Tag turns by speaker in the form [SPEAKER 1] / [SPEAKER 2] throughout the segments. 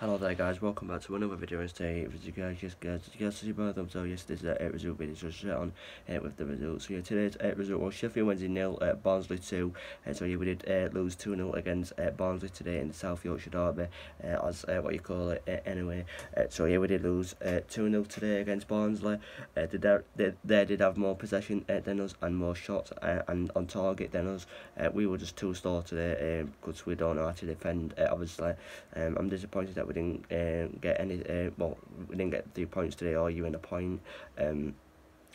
[SPEAKER 1] Hello there guys, welcome back to another video and today with you guys, yes guys, did you guys see both of them? So yes, this is a uh, result video, so straight on uh, with the results. So yeah, today's uh, result was Sheffield Wednesday nil, uh, Barnsley 2, uh, so yeah, we did uh, lose 2-0 against uh, Barnsley today in the South Yorkshire Derby, uh, as uh, what you call it, uh, anyway. Uh, so yeah, we did lose uh, 2-0 today against Barnsley, uh, they, they, they did have more possession uh, than us and more shots uh, and on target than us. Uh, we were just too slow today, because uh, we don't know how to defend, uh, obviously. Um, I'm disappointed that we didn't uh, get any. Uh, well, we didn't get three points today, or even a point. Um,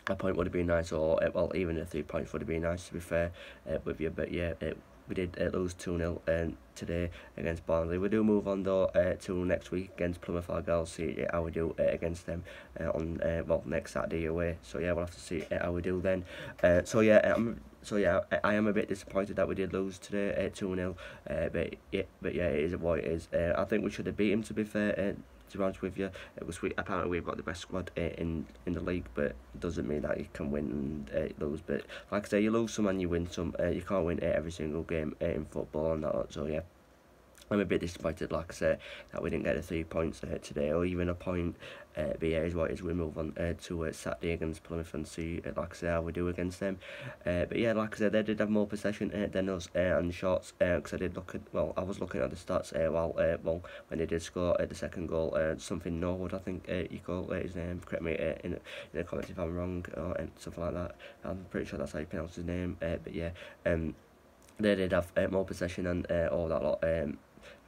[SPEAKER 1] a point would have been nice, or uh, well, even a three points would have been nice to be fair uh, with you. But yeah, it, we did uh, lose 2 0 um, today against Barnsley. We do move on though uh, to next week against Plymouth Argyle, see how we do uh, against them uh, on uh, well next Saturday away. So yeah, we'll have to see uh, how we do then. Uh, so yeah, um, so yeah, I, am a bit disappointed that we did lose today, uh, two 0 uh, But yeah, but yeah, it is what it is. Uh, I think we should have beat him to be fair. Uh, to be honest with you, it was we, apparently we've got the best squad uh, in in the league, but it doesn't mean that you can win and uh, lose. But like I say, you lose some and you win some. Uh, you can't win every single game in football and that. So yeah. I'm a bit disappointed, like I said, that we didn't get the three points uh, today, or even a point. Uh, but yeah, is what is we move on uh, to uh, Saturday against Plymouth and see, uh, like I said, how we do against them. Uh, but yeah, like I said, they did have more possession uh, than us uh, and shots. Because uh, I did look at, well, I was looking at the stats uh, while, uh, well, when they did score uh, the second goal, uh, something Norwood, I think uh, you call uh, his name. Correct me uh, in in the comments if I'm wrong or something like that. I'm pretty sure that's how you pronounce his name. Uh, but yeah, um, they did have uh, more possession and uh, all that lot. Um,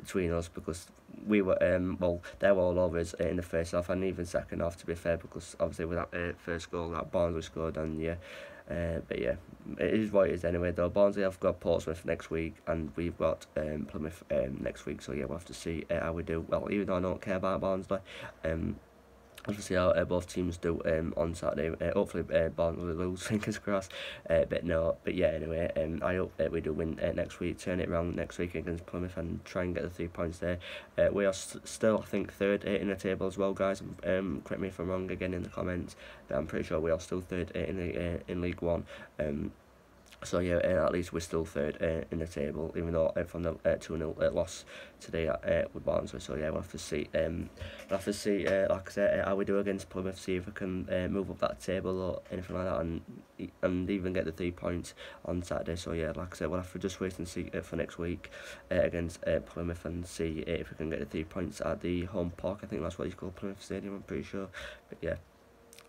[SPEAKER 1] between us because we were um well they were all over us uh, in the first half and even second half to be fair because obviously with that uh, first goal that Barnsley scored and yeah uh, but yeah it is what it is anyway though. Barnsley have got Portsmouth next week and we've got um, Plymouth um, next week so yeah we'll have to see uh, how we do. Well even though I don't care about Barnsley um I'll see how uh, both teams do um, on Saturday. Uh, hopefully, uh, Barnsley lose, fingers crossed. Uh, but no, but yeah, anyway, um, I hope uh, we do win uh, next week, turn it around next week against Plymouth and try and get the three points there. Uh, we are st still, I think, third uh, in the table as well, guys. Um, correct me if I'm wrong again in the comments, but I'm pretty sure we are still third uh, in the uh, in League One. Um, so yeah, uh, at least we're still third uh, in the table, even though uh, from the uh, two 0 uh, loss today uh, with Barnsley. So yeah, we'll have to see. Um, we'll have to see, uh, like I said, uh, how we do against Plymouth. See if we can uh, move up that table or anything like that, and and even get the three points on Saturday. So yeah, like I said, we'll have to just wait and see uh, for next week against Plymouth and see if we can get the three points at the home park. I think that's what you call Plymouth Stadium. I'm pretty sure, but yeah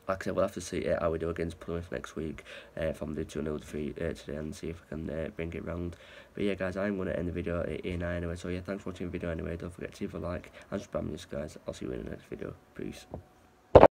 [SPEAKER 1] like I said, we'll have to see uh, how we do against Plymouth next week uh, from the 2 0 defeat uh, today and see if we can uh, bring it round. But yeah, guys, I'm going to end the video here now anyway. So yeah, thanks for watching the video anyway. Don't forget to leave a like and subscribe, guys. I'll see you in the next video. Peace.